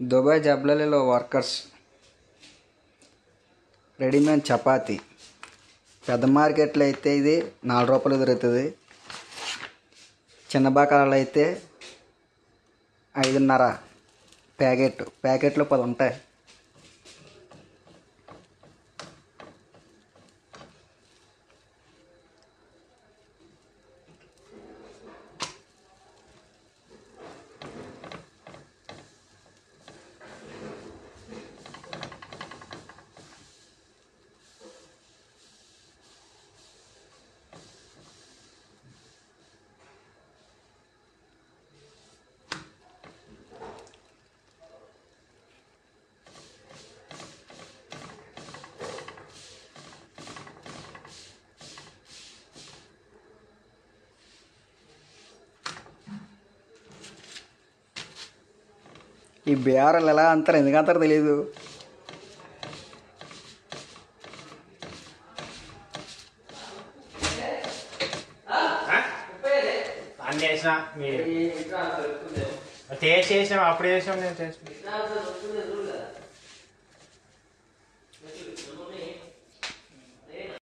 Dubai జబ్లలీలో workers. Readymade chapati. పెద్ద మార్కెట్లో అయితే ఇది నాలుగు రూపాయలు దొరుకుతుంది. చిన్న బాకాలలో అయితే ఐదున్నర ప్యాకెట్. ప్యాకెట్లు పది ఉంటాయి. ఈ బేరాలు ఎలా అంటారు? ఎందుకు అంటారు తెలియదు చేసినాం అప్పుడు చేసినాం నేను టేస్ట్